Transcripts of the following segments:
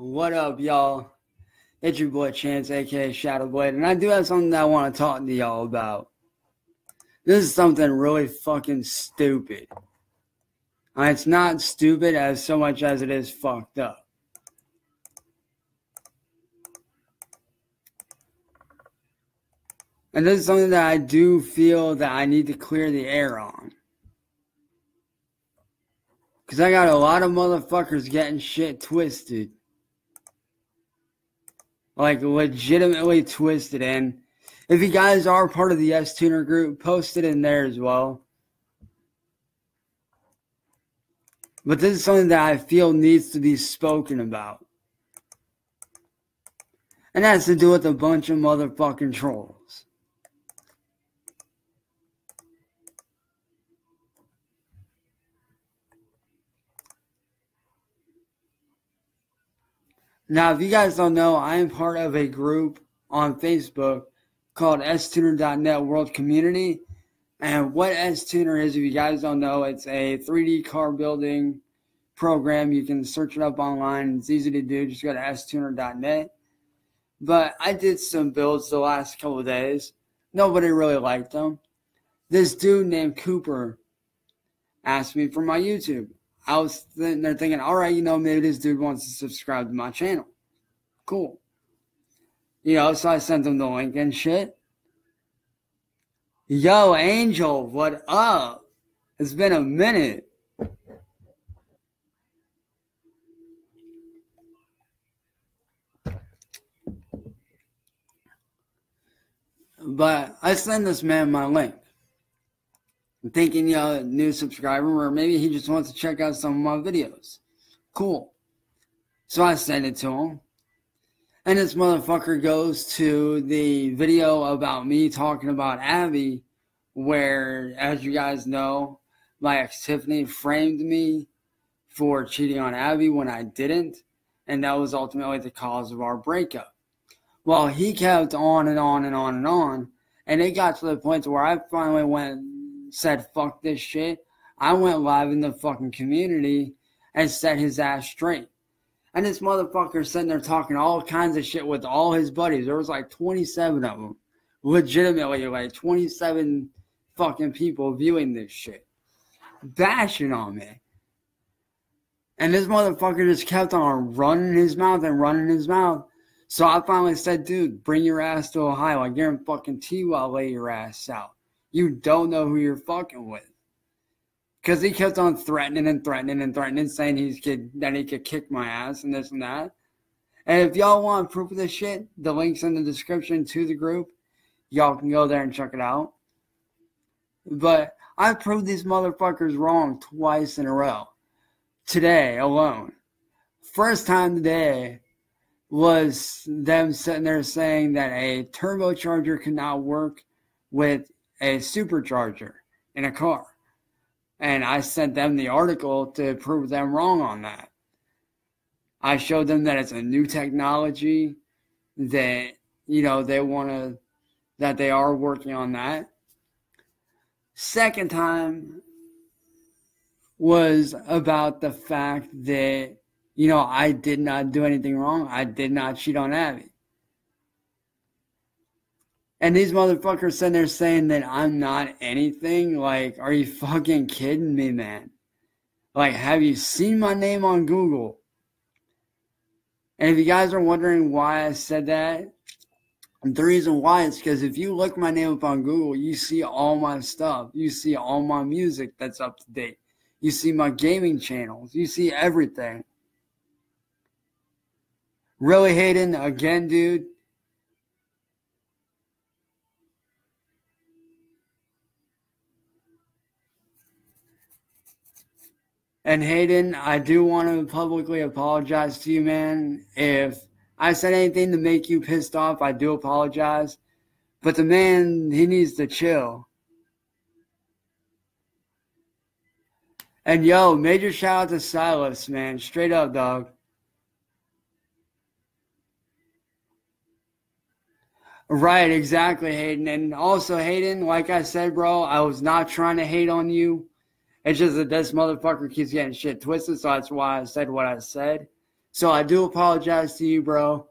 What up, y'all? It's your boy Chance, aka Shadowblade, and I do have something that I want to talk to y'all about. This is something really fucking stupid. And it's not stupid as so much as it is fucked up. And this is something that I do feel that I need to clear the air on. Because I got a lot of motherfuckers getting shit twisted. Like, legitimately twisted. And if you guys are part of the S Tuner group, post it in there as well. But this is something that I feel needs to be spoken about. And that has to do with a bunch of motherfucking trolls. Now, if you guys don't know, I am part of a group on Facebook called stuner.net World Community. And what stuner is, if you guys don't know, it's a 3D car building program. You can search it up online. It's easy to do. Just go to stuner.net. But I did some builds the last couple of days. Nobody really liked them. This dude named Cooper asked me for my YouTube. I was sitting there thinking, all right, you know, maybe this dude wants to subscribe to my channel. Cool. You know, so I sent him the link and shit. Yo, Angel, what up? It's been a minute. But I sent this man my link thinking, you know, new subscriber, or maybe he just wants to check out some of my videos. Cool. So I send it to him. And this motherfucker goes to the video about me talking about Abby, where, as you guys know, my ex Tiffany framed me for cheating on Abby when I didn't. And that was ultimately the cause of our breakup. Well, he kept on and on and on and on. And it got to the point where I finally went said, fuck this shit. I went live in the fucking community and set his ass straight. And this motherfucker sitting there talking all kinds of shit with all his buddies. There was like 27 of them. Legitimately, like 27 fucking people viewing this shit. Bashing on me. And this motherfucker just kept on running his mouth and running his mouth. So I finally said, dude, bring your ass to Ohio. I guarantee you I'll lay your ass out you don't know who you're fucking with. Because he kept on threatening and threatening and threatening, saying he's could that he could kick my ass and this and that. And if y'all want proof of this shit, the link's in the description to the group. Y'all can go there and check it out. But I proved these motherfuckers wrong twice in a row. Today alone. First time today was them sitting there saying that a turbocharger cannot work with a supercharger in a car. And I sent them the article to prove them wrong on that. I showed them that it's a new technology that, you know, they want to, that they are working on that. Second time was about the fact that, you know, I did not do anything wrong. I did not cheat on Abby. And these motherfuckers sitting there saying that I'm not anything. Like, are you fucking kidding me, man? Like, have you seen my name on Google? And if you guys are wondering why I said that, the reason why is because if you look my name up on Google, you see all my stuff. You see all my music that's up to date. You see my gaming channels. You see everything. Really, Hayden, again, dude, And Hayden, I do want to publicly apologize to you, man. If I said anything to make you pissed off, I do apologize. But the man, he needs to chill. And yo, major shout out to Silas, man. Straight up, dog. Right, exactly, Hayden. And also, Hayden, like I said, bro, I was not trying to hate on you. It's just that this motherfucker keeps getting shit twisted, so that's why I said what I said. So I do apologize to you, bro.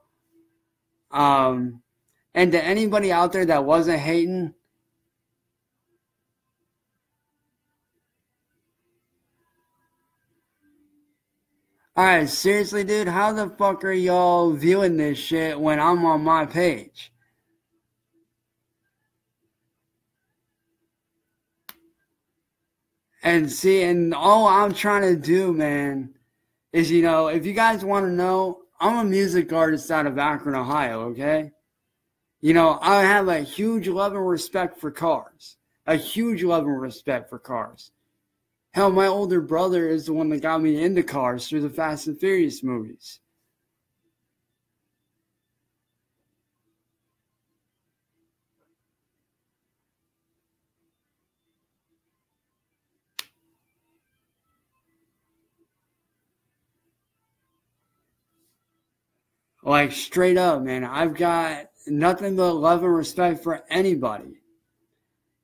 Um, and to anybody out there that wasn't hating, Alright, seriously, dude, how the fuck are y'all viewing this shit when I'm on my page? And see, and all I'm trying to do, man, is you know, if you guys want to know, I'm a music artist out of Akron, Ohio, okay? You know, I have a huge love and respect for cars. A huge love and respect for cars. Hell, my older brother is the one that got me into cars through the Fast and Furious movies. Like straight up, man. I've got nothing but love and respect for anybody.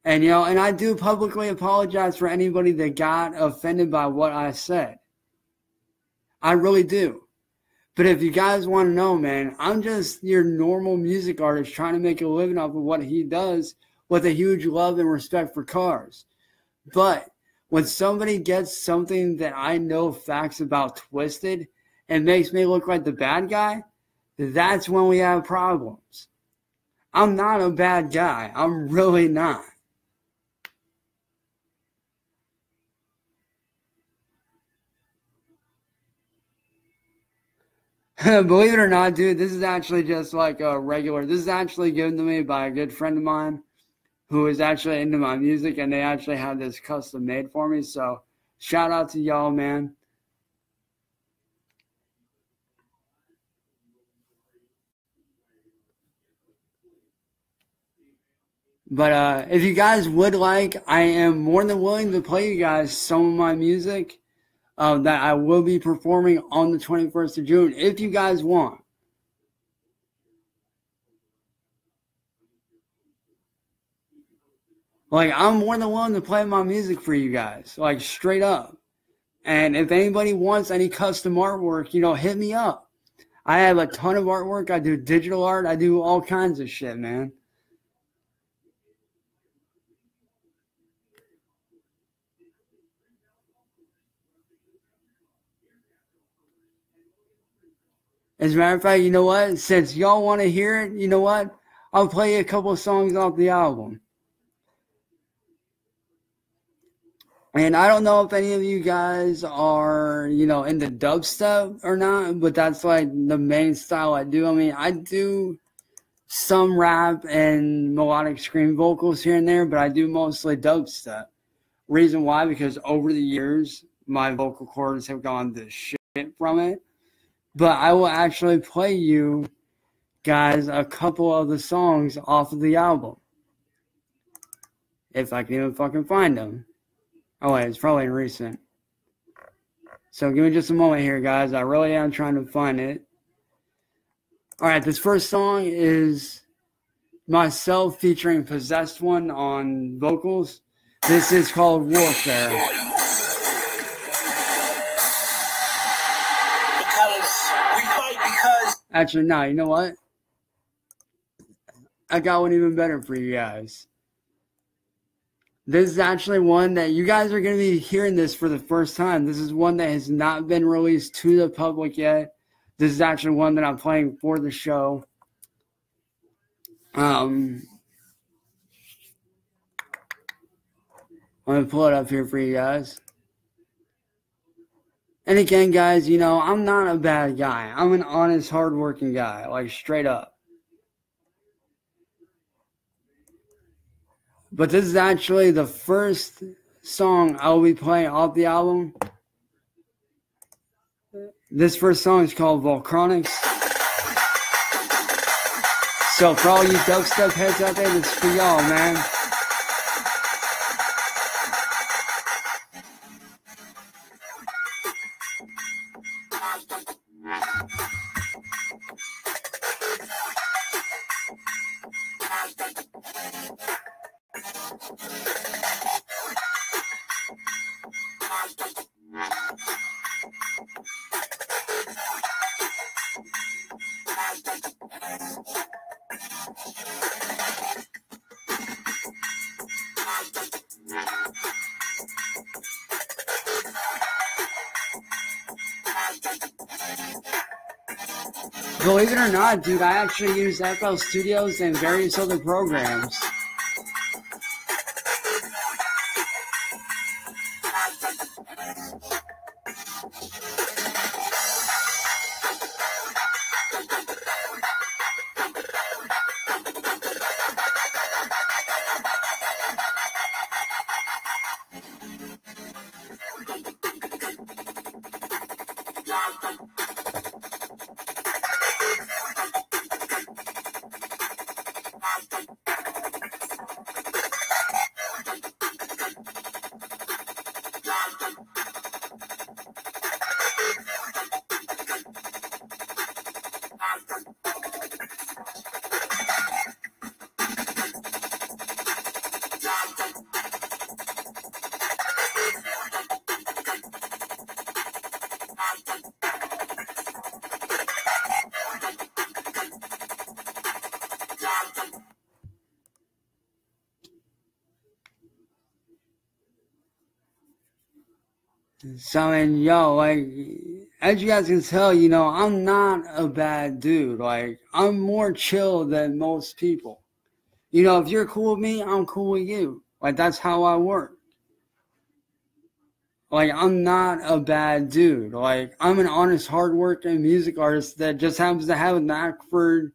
And you know, and I do publicly apologize for anybody that got offended by what I said. I really do. But if you guys want to know, man, I'm just your normal music artist trying to make a living off of what he does with a huge love and respect for cars. But when somebody gets something that I know facts about twisted and makes me look like the bad guy, that's when we have problems. I'm not a bad guy. I'm really not. Believe it or not, dude, this is actually just like a regular. This is actually given to me by a good friend of mine who is actually into my music, and they actually had this custom made for me. So, shout out to y'all, man. But uh, if you guys would like, I am more than willing to play you guys some of my music uh, that I will be performing on the 21st of June if you guys want. Like, I'm more than willing to play my music for you guys, like, straight up. And if anybody wants any custom artwork, you know, hit me up. I have a ton of artwork. I do digital art. I do all kinds of shit, man. As a matter of fact, you know what? Since y'all want to hear it, you know what? I'll play a couple songs off the album. And I don't know if any of you guys are, you know, into dubstep or not, but that's like the main style I do. I mean, I do some rap and melodic scream vocals here and there, but I do mostly dubstep. Reason why? Because over the years, my vocal cords have gone to shit from it. But I will actually play you guys a couple of the songs off of the album. If I can even fucking find them. Oh, wait, it's probably recent. So give me just a moment here, guys. I really am trying to find it. All right, this first song is myself featuring Possessed One on vocals. This is called Warfare. Actually, no, you know what? I got one even better for you guys. This is actually one that you guys are going to be hearing this for the first time. This is one that has not been released to the public yet. This is actually one that I'm playing for the show. Um, I'm going to pull it up here for you guys. And again, guys, you know, I'm not a bad guy. I'm an honest, hardworking guy, like straight up. But this is actually the first song I'll be playing off the album. This first song is called Volcanics. So for all you dubstep heads out there, this is for y'all, man. Believe it or not, dude, I actually use FL Studios and various other programs. So, and yo, like, as you guys can tell, you know, I'm not a bad dude. Like, I'm more chill than most people. You know, if you're cool with me, I'm cool with you. Like, that's how I work. Like, I'm not a bad dude. Like, I'm an honest, hardworking music artist that just happens to have a knack for,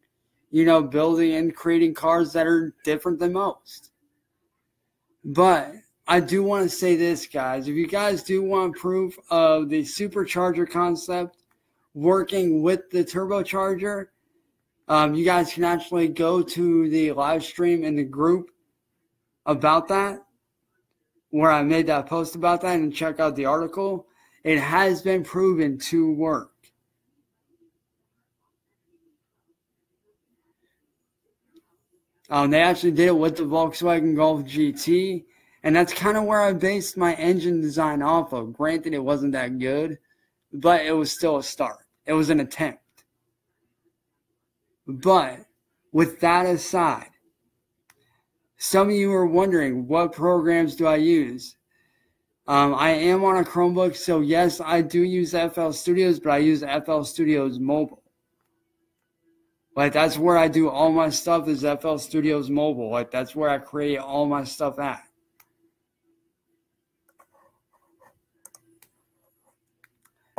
you know, building and creating cars that are different than most. But I do want to say this, guys. If you guys do want proof of the supercharger concept working with the turbocharger, um, you guys can actually go to the live stream in the group about that, where I made that post about that, and check out the article. It has been proven to work. Um, they actually did it with the Volkswagen Golf GT and that's kind of where I based my engine design off of. Granted, it wasn't that good, but it was still a start. It was an attempt. But with that aside, some of you are wondering what programs do I use? Um, I am on a Chromebook, so yes, I do use FL Studios, but I use FL Studios Mobile. Like that's where I do all my stuff is FL Studios Mobile. Like that's where I create all my stuff at.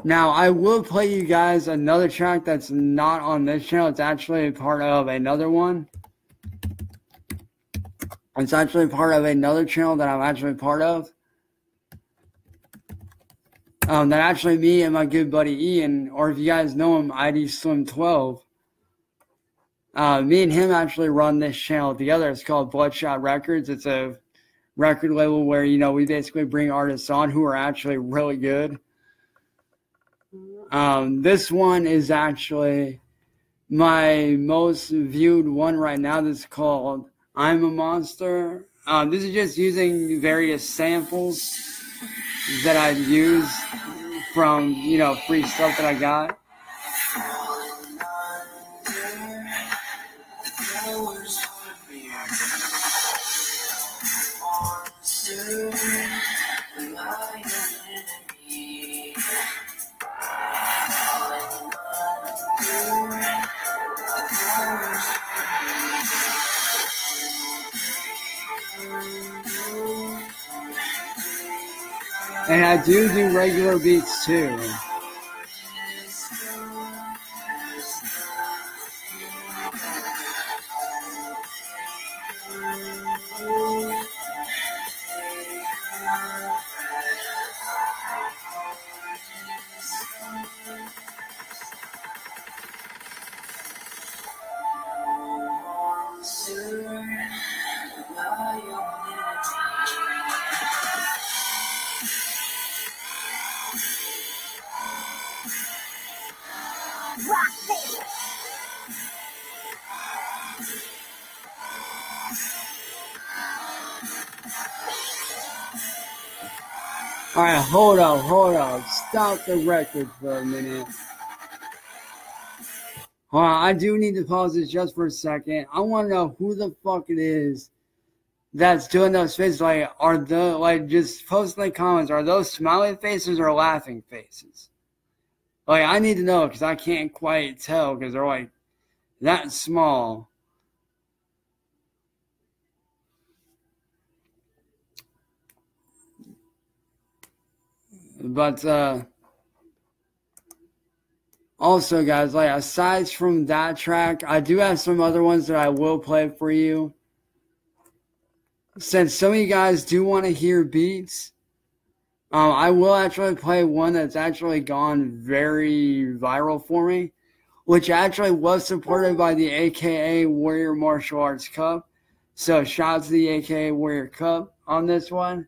Now, I will play you guys another track that's not on this channel. It's actually part of another one. It's actually part of another channel that I'm actually part of. Um, that actually me and my good buddy Ian, or if you guys know him, ID Slim 12. Uh, me and him actually run this channel together. It's called Bloodshot Records. It's a record label where, you know, we basically bring artists on who are actually really good um, this one is actually my most viewed one right now. This is called I'm a Monster. Um, this is just using various samples that I've used from, you know, free stuff that I got. And I do do regular beats too. All right, hold up, hold up. Stop the record for a minute. On, I do need to pause this just for a second. I want to know who the fuck it is that's doing those faces. Like, are the like just post in the comments? Are those smiling faces or laughing faces? Like I need to know because I can't quite tell because they're like that small. But uh also guys, like aside from that track, I do have some other ones that I will play for you. Since some of you guys do want to hear beats, um, I will actually play one that's actually gone very viral for me, which actually was supported by the AKA Warrior Martial Arts Cup. So shout out to the AKA Warrior Cup on this one.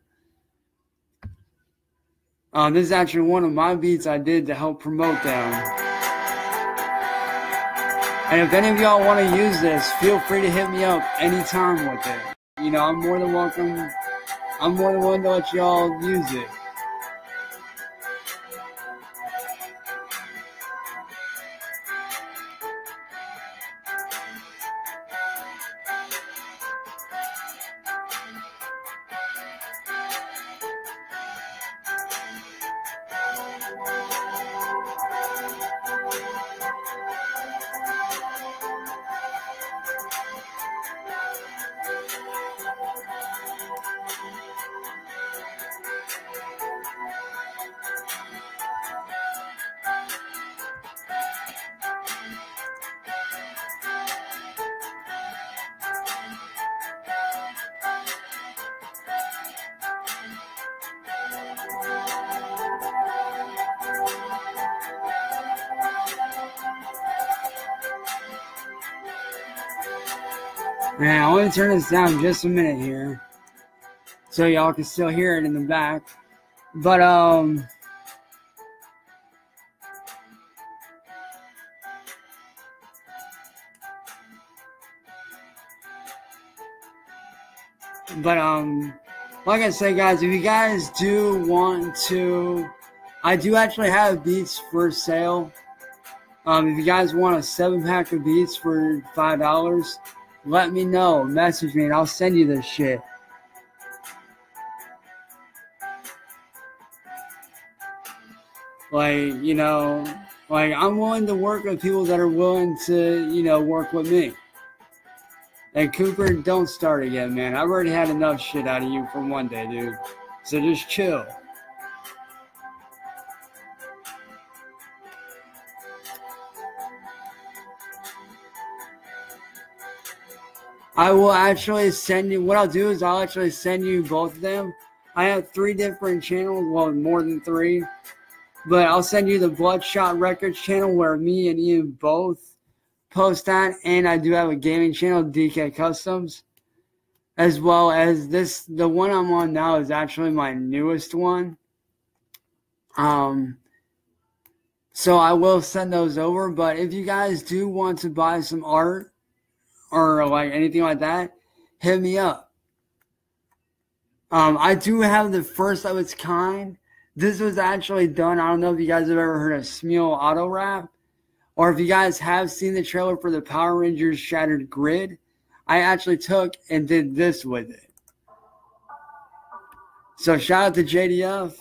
Um, this is actually one of my beats I did to help promote them. And if any of y'all want to use this, feel free to hit me up anytime with it. You know, I'm more than welcome. I'm more than willing to let y'all use it. Man, I want to turn this down just a minute here. So y'all can still hear it in the back. But, um. But, um. Like I said, guys, if you guys do want to. I do actually have beats for sale. Um, if you guys want a seven pack of beats for five dollars, let me know. Message me and I'll send you this shit. Like, you know, like I'm willing to work with people that are willing to, you know, work with me. And Cooper, don't start again, man. I've already had enough shit out of you for one day, dude. So just chill. I will actually send you. What I'll do is I'll actually send you both of them. I have three different channels, well, more than three, but I'll send you the Bloodshot Records channel where me and you both post that, and I do have a gaming channel, DK Customs, as well as this. The one I'm on now is actually my newest one. Um, so I will send those over. But if you guys do want to buy some art or like anything like that, hit me up. Um, I do have the first of its kind. This was actually done. I don't know if you guys have ever heard of Smule AutoRap, or if you guys have seen the trailer for the Power Rangers Shattered Grid. I actually took and did this with it. So shout out to JDF.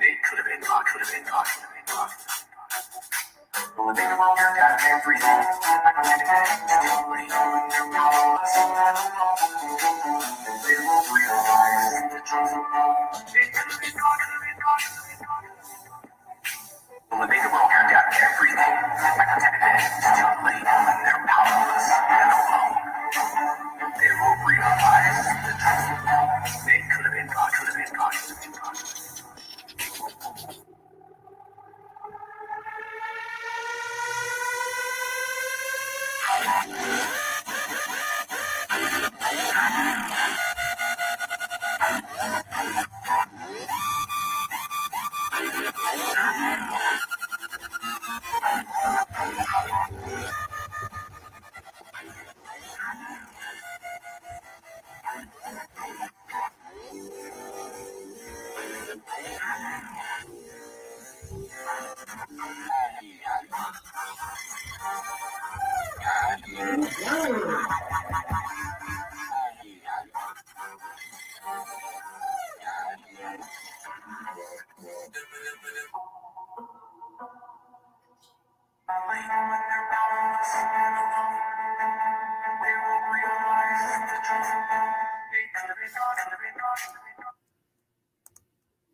They could have been God, could have been God, could have been. I everything.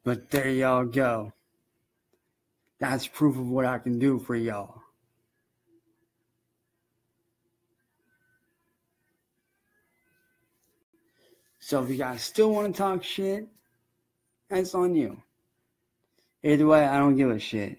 But there y'all go. That's proof of what I can do for y'all. So if you guys still want to talk shit, that's on you. Either way, I don't give a shit.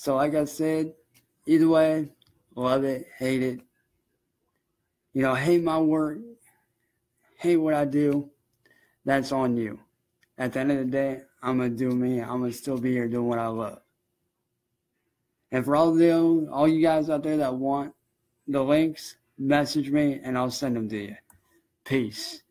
So, like I said, either way, love it, hate it. You know, hate my work, hate what I do. That's on you. At the end of the day, I'm gonna do me. I'm gonna still be here doing what I love. And for all the all you guys out there that want the links, message me and I'll send them to you. Peace.